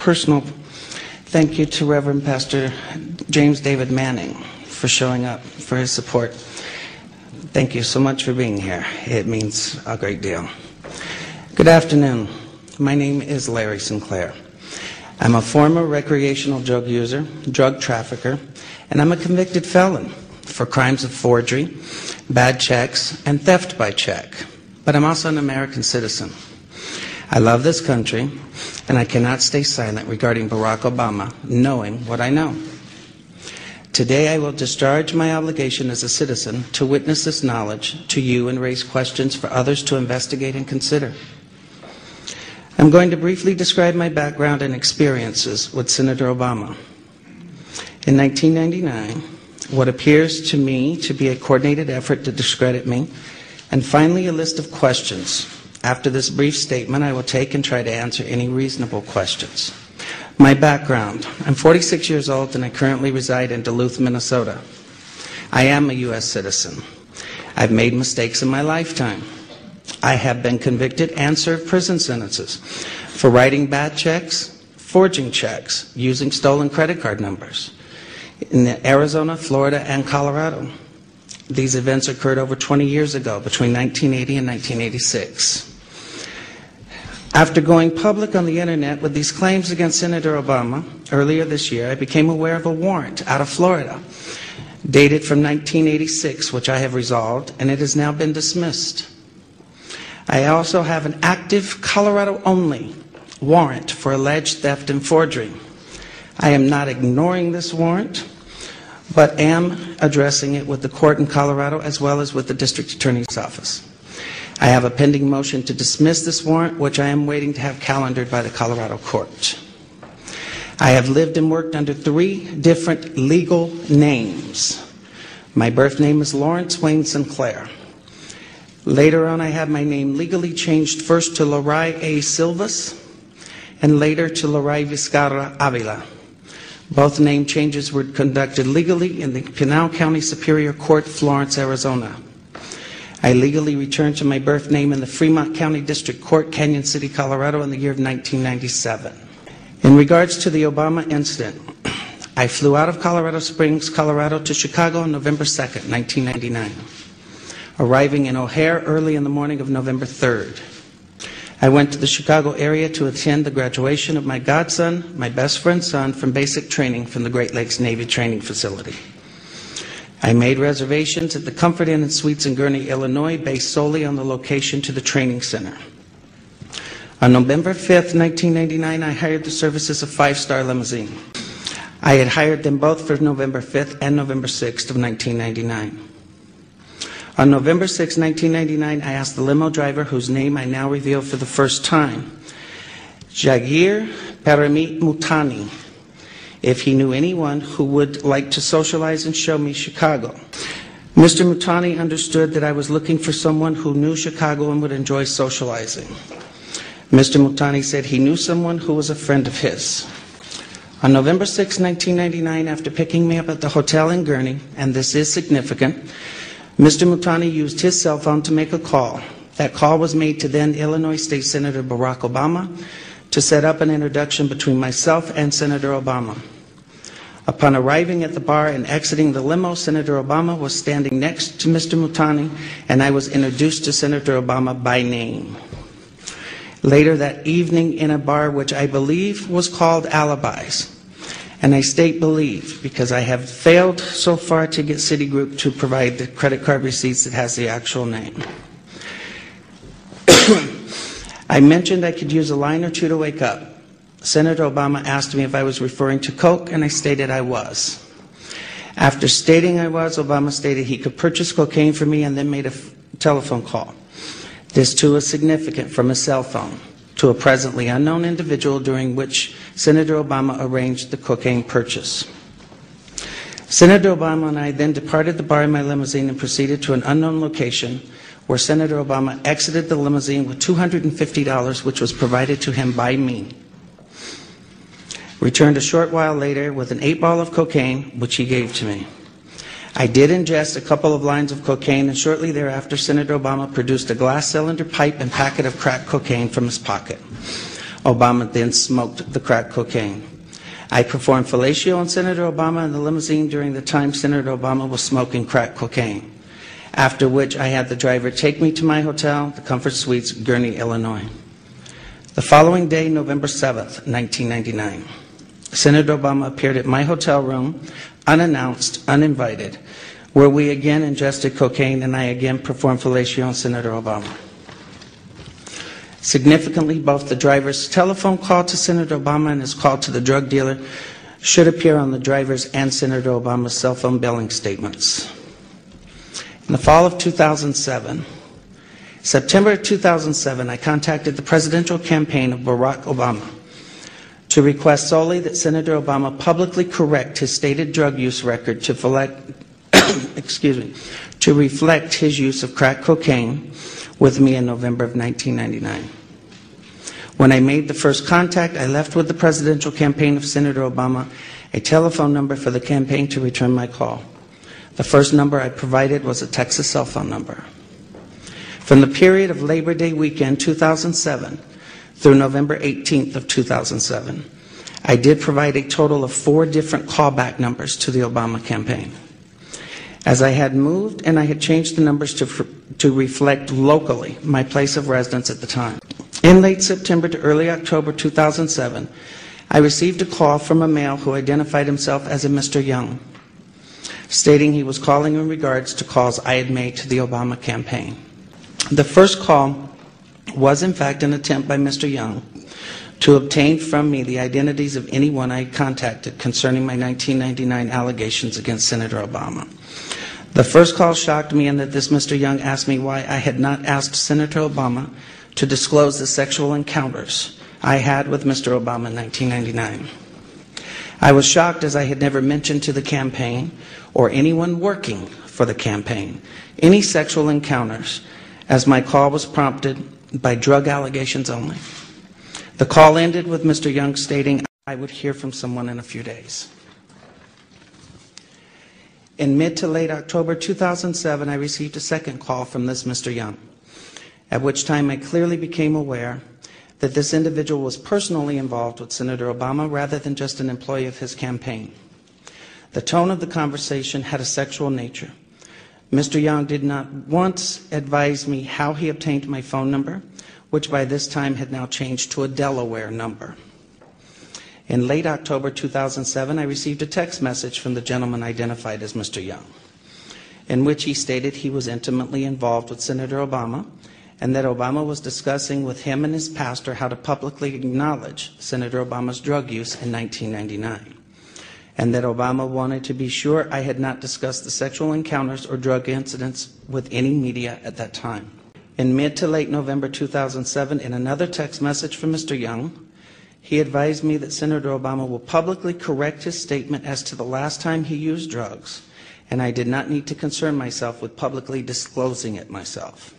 personal thank you to Reverend Pastor James David Manning for showing up, for his support. Thank you so much for being here. It means a great deal. Good afternoon. My name is Larry Sinclair. I'm a former recreational drug user, drug trafficker, and I'm a convicted felon for crimes of forgery, bad checks, and theft by check. But I'm also an American citizen. I love this country, and I cannot stay silent regarding Barack Obama, knowing what I know. Today, I will discharge my obligation as a citizen to witness this knowledge to you and raise questions for others to investigate and consider. I'm going to briefly describe my background and experiences with Senator Obama. In 1999, what appears to me to be a coordinated effort to discredit me, and finally a list of questions after this brief statement, I will take and try to answer any reasonable questions. My background I'm 46 years old and I currently reside in Duluth, Minnesota. I am a U.S. citizen. I've made mistakes in my lifetime. I have been convicted and served prison sentences for writing bad checks, forging checks, using stolen credit card numbers in Arizona, Florida, and Colorado. These events occurred over 20 years ago, between 1980 and 1986. After going public on the internet with these claims against Senator Obama earlier this year, I became aware of a warrant out of Florida dated from 1986, which I have resolved, and it has now been dismissed. I also have an active Colorado only warrant for alleged theft and forgery. I am not ignoring this warrant, but am addressing it with the court in Colorado as well as with the district attorney's office. I have a pending motion to dismiss this warrant, which I am waiting to have calendared by the Colorado court. I have lived and worked under three different legal names. My birth name is Lawrence Wayne Sinclair. Later on, I had my name legally changed first to Lorai A. Silvas and later to Lorai Vizcarra Avila. Both name changes were conducted legally in the Pinal County Superior Court, Florence, Arizona. I legally returned to my birth name in the Fremont County District Court, Cañon City, Colorado, in the year of 1997. In regards to the Obama incident, I flew out of Colorado Springs, Colorado to Chicago on November 2nd, 1999, arriving in O'Hare early in the morning of November 3rd. I went to the Chicago area to attend the graduation of my godson, my best friend's son, from basic training from the Great Lakes Navy Training Facility. I made reservations at the Comfort Inn and Suites in Gurnee, Illinois, based solely on the location to the training center. On November 5th, 1999, I hired the services of Five Star Limousine. I had hired them both for November 5th and November 6th of 1999. On November 6, 1999, I asked the limo driver, whose name I now reveal for the first time, Jagir Paramit Mutani, if he knew anyone who would like to socialize and show me Chicago. Mr. Mutani understood that I was looking for someone who knew Chicago and would enjoy socializing. Mr. Mutani said he knew someone who was a friend of his. On November 6, 1999, after picking me up at the hotel in Gurnee, and this is significant, Mr. Mutani used his cell phone to make a call. That call was made to then Illinois State Senator Barack Obama to set up an introduction between myself and Senator Obama. Upon arriving at the bar and exiting the limo, Senator Obama was standing next to Mr. Mutani, and I was introduced to Senator Obama by name. Later that evening, in a bar which I believe was called Alibis, and I state believe because I have failed so far to get Citigroup to provide the credit card receipts that has the actual name. I mentioned I could use a line or two to wake up. Senator Obama asked me if I was referring to Coke, and I stated I was. After stating I was, Obama stated he could purchase cocaine for me and then made a telephone call. This too is significant from a cell phone to a presently unknown individual during which Senator Obama arranged the cocaine purchase. Senator Obama and I then departed the bar in my limousine and proceeded to an unknown location where Senator Obama exited the limousine with $250, which was provided to him by me. Returned a short while later with an eight ball of cocaine, which he gave to me. I did ingest a couple of lines of cocaine, and shortly thereafter, Senator Obama produced a glass cylinder pipe and packet of crack cocaine from his pocket. Obama then smoked the crack cocaine. I performed fellatio on Senator Obama in the limousine during the time Senator Obama was smoking crack cocaine, after which I had the driver take me to my hotel, the Comfort Suites, Gurnee, Illinois. The following day, November 7th, 1999, Senator Obama appeared at my hotel room, unannounced, uninvited, where we again ingested cocaine and I again performed fellatio on Senator Obama. Significantly, both the driver's telephone call to Senator Obama and his call to the drug dealer should appear on the driver's and Senator Obama's cell phone billing statements. In the fall of 2007, September 2007, I contacted the presidential campaign of Barack Obama to request solely that Senator Obama publicly correct his stated drug use record to reflect, excuse me, to reflect his use of crack cocaine with me in November of 1999. When I made the first contact, I left with the presidential campaign of Senator Obama a telephone number for the campaign to return my call. The first number I provided was a Texas cell phone number. From the period of Labor Day weekend 2007 through November 18th of 2007, I did provide a total of four different callback numbers to the Obama campaign. As I had moved and I had changed the numbers to, to reflect locally my place of residence at the time. In late September to early October 2007, I received a call from a male who identified himself as a Mr. Young, stating he was calling in regards to calls I had made to the Obama campaign. The first call was, in fact, an attempt by Mr. Young to obtain from me the identities of anyone I had contacted concerning my 1999 allegations against Senator Obama. The first call shocked me in that this Mr. Young asked me why I had not asked Senator Obama to disclose the sexual encounters I had with Mr. Obama in 1999. I was shocked as I had never mentioned to the campaign or anyone working for the campaign any sexual encounters as my call was prompted by drug allegations only. The call ended with Mr. Young stating I would hear from someone in a few days. In mid to late October 2007, I received a second call from this Mr. Young, at which time I clearly became aware that this individual was personally involved with Senator Obama rather than just an employee of his campaign. The tone of the conversation had a sexual nature. Mr. Young did not once advise me how he obtained my phone number, which by this time had now changed to a Delaware number. In late October 2007, I received a text message from the gentleman identified as Mr. Young, in which he stated he was intimately involved with Senator Obama and that Obama was discussing with him and his pastor how to publicly acknowledge Senator Obama's drug use in 1999, and that Obama wanted to be sure I had not discussed the sexual encounters or drug incidents with any media at that time. In mid to late November 2007, in another text message from Mr. Young, he advised me that Senator Obama will publicly correct his statement as to the last time he used drugs, and I did not need to concern myself with publicly disclosing it myself.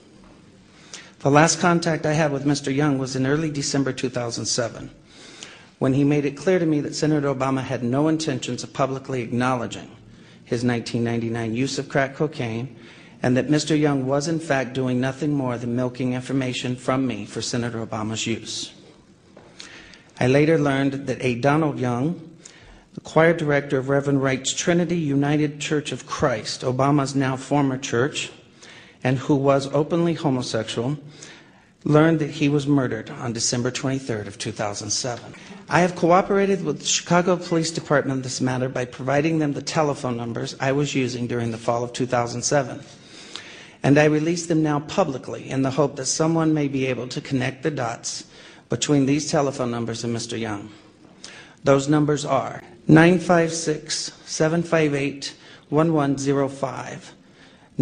The last contact I had with Mr. Young was in early December 2007, when he made it clear to me that Senator Obama had no intentions of publicly acknowledging his 1999 use of crack cocaine, and that Mr. Young was in fact doing nothing more than milking information from me for Senator Obama's use. I later learned that A. Donald Young, the choir director of Reverend Wright's Trinity United Church of Christ, Obama's now former church, and who was openly homosexual, learned that he was murdered on December 23rd of 2007. I have cooperated with the Chicago Police Department in this matter by providing them the telephone numbers I was using during the fall of 2007. And I release them now publicly in the hope that someone may be able to connect the dots between these telephone numbers and Mr. Young. Those numbers are 956 758 1105,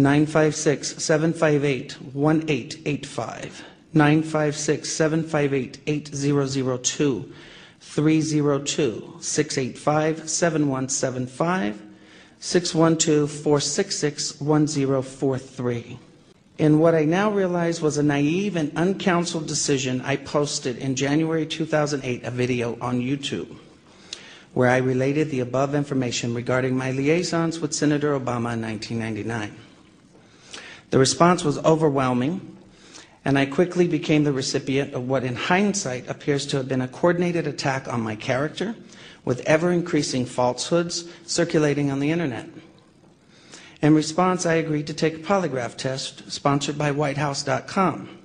956 758 1885, 956 758 8002, 302 685 7175, 612 466 1043. In what I now realize was a naive and uncounseled decision, I posted in January 2008 a video on YouTube where I related the above information regarding my liaisons with Senator Obama in 1999. The response was overwhelming, and I quickly became the recipient of what in hindsight appears to have been a coordinated attack on my character with ever increasing falsehoods circulating on the internet. In response, I agreed to take a polygraph test sponsored by WhiteHouse.com.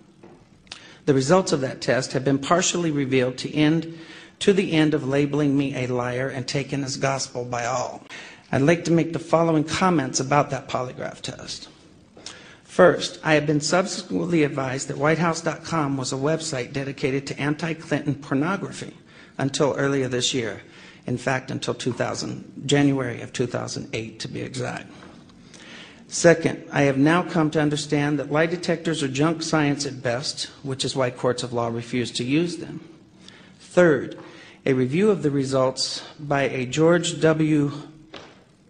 The results of that test have been partially revealed to end to the end of labeling me a liar and taken as gospel by all. I'd like to make the following comments about that polygraph test. First, I have been subsequently advised that WhiteHouse.com was a website dedicated to anti-Clinton pornography until earlier this year. In fact, until 2000, January of 2008 to be exact. Second, I have now come to understand that lie detectors are junk science at best, which is why courts of law refuse to use them. Third, a review of the results by a George W.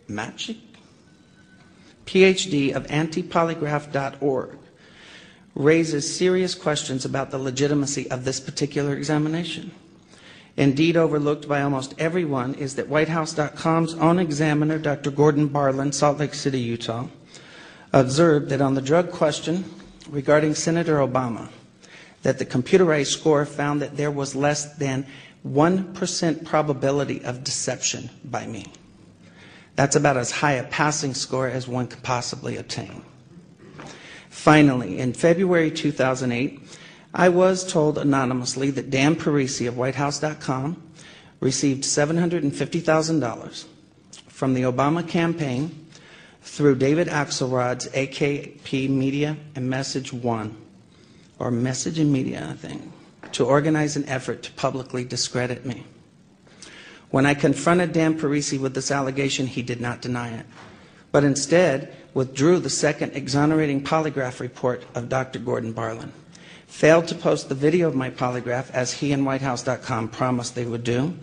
Matchick, PhD of antipolygraph.org, raises serious questions about the legitimacy of this particular examination. Indeed, overlooked by almost everyone is that WhiteHouse.com's own examiner, Dr. Gordon Barland, Salt Lake City, Utah, observed that on the drug question regarding Senator Obama, that the computerized score found that there was less than 1% probability of deception by me. That's about as high a passing score as one could possibly obtain. Finally, in February 2008, I was told anonymously that Dan Parisi of WhiteHouse.com received $750,000 from the Obama campaign through David Axelrod's AKP Media and Message One, or Message and Media, I think, to organize an effort to publicly discredit me. When I confronted Dan Parisi with this allegation, he did not deny it, but instead withdrew the second exonerating polygraph report of Dr. Gordon Barland, failed to post the video of my polygraph as he and WhiteHouse.com promised they would do,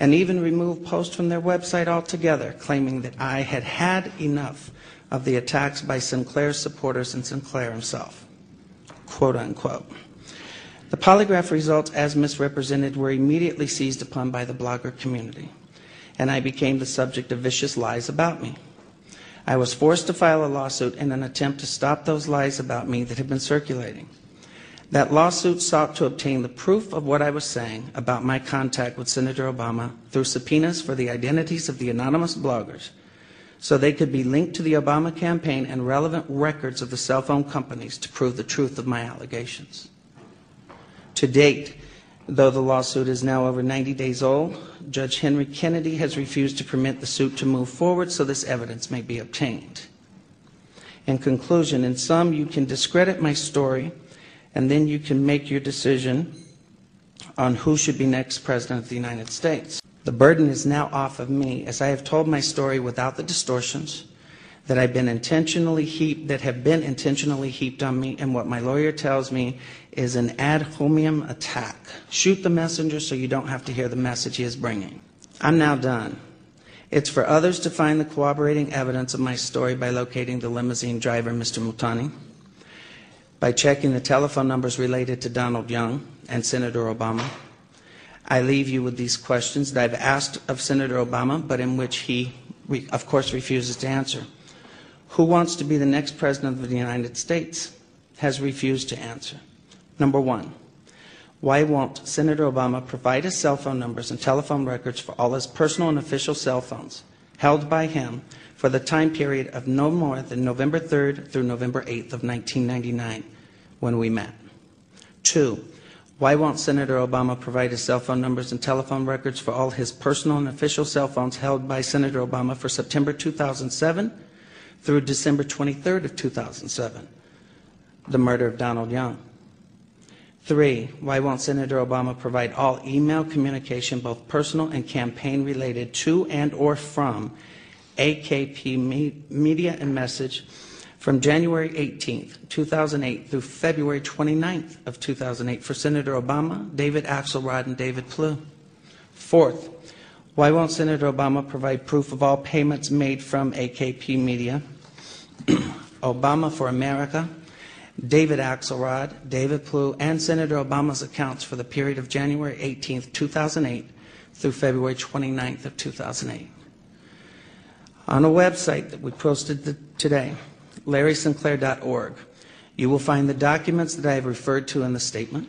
and even removed posts from their website altogether, claiming that I had had enough of the attacks by Sinclair's supporters and Sinclair himself. Quote unquote. The polygraph results, as misrepresented, were immediately seized upon by the blogger community, and I became the subject of vicious lies about me. I was forced to file a lawsuit in an attempt to stop those lies about me that had been circulating. That lawsuit sought to obtain the proof of what I was saying about my contact with Senator Obama through subpoenas for the identities of the anonymous bloggers so they could be linked to the Obama campaign and relevant records of the cell phone companies to prove the truth of my allegations. To date, though the lawsuit is now over 90 days old, Judge Henry Kennedy has refused to permit the suit to move forward so this evidence may be obtained. In conclusion, in sum, you can discredit my story and then you can make your decision on who should be next President of the United States. The burden is now off of me as I have told my story without the distortions that I've been intentionally heaped, that have been intentionally heaped on me, and what my lawyer tells me is an ad hominem attack. Shoot the messenger so you don't have to hear the message he is bringing. I'm now done. It's for others to find the corroborating evidence of my story by locating the limousine driver, Mr. Mutani, by checking the telephone numbers related to Donald Young and Senator Obama. I leave you with these questions that I've asked of Senator Obama, but in which he, of course, refuses to answer. Who wants to be the next President of the United States? Has refused to answer. Number one, why won't Senator Obama provide his cell phone numbers and telephone records for all his personal and official cell phones held by him for the time period of no more than November 3rd through November 8th of 1999 when we met? Two, why won't Senator Obama provide his cell phone numbers and telephone records for all his personal and official cell phones held by Senator Obama for September 2007 through December 23rd of 2007, the murder of Donald Young? Three, why won't Senator Obama provide all email communication, both personal and campaign related to and or from AKP Media and Message from January 18th, 2008 through February 29th of 2008 for Senator Obama, David Axelrod, and David Plouffe. Fourth, why won't Senator Obama provide proof of all payments made from AKP Media, Obama for America, David Axelrod, David Plouffe, and Senator Obama's accounts for the period of January 18, 2008 through February 29th of 2008? On a website that we posted today, larrysinclair.org, You will find the documents that I have referred to in the statement.